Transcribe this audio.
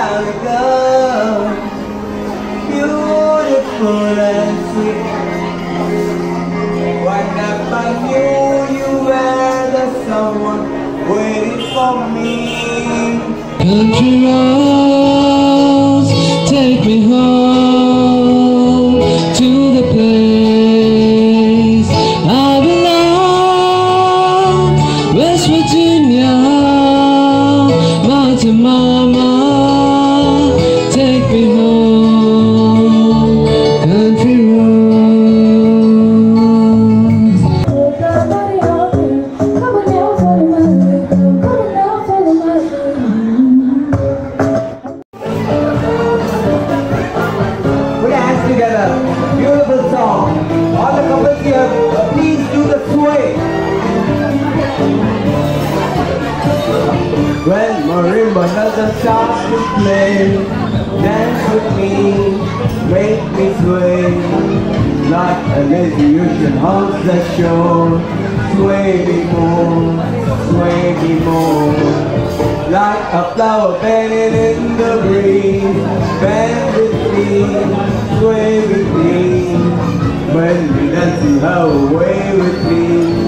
a girl, beautiful and sweet. When I knew you were the someone waiting for me. Country roads take me home to the place I belong. West Virginia, When marimba doesn't start to play, dance with me, make me sway. Like a lazy ocean holds the shore. Sway me more, sway me more. Like a flower bending in the breeze Bend with me, sway with me When we dance you a way with me